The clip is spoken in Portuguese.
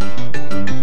Música